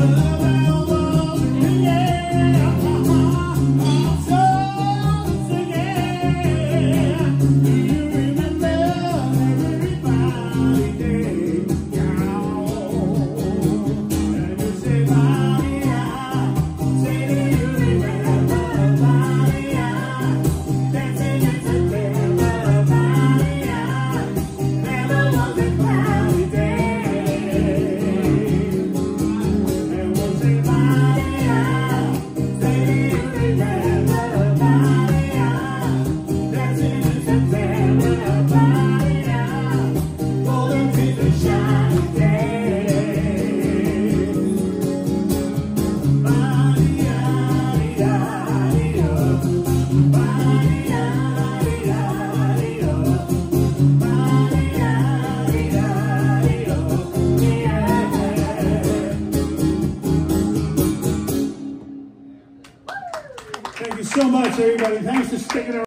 Thank so much, everybody. Thanks for sticking around.